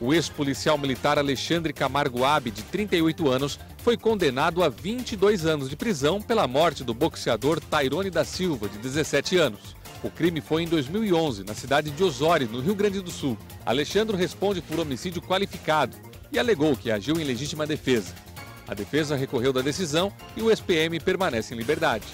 O ex-policial militar Alexandre Camargo Abe, de 38 anos, foi condenado a 22 anos de prisão pela morte do boxeador Tairone da Silva, de 17 anos. O crime foi em 2011, na cidade de Osório, no Rio Grande do Sul. Alexandre responde por homicídio qualificado e alegou que agiu em legítima defesa. A defesa recorreu da decisão e o SPM permanece em liberdade.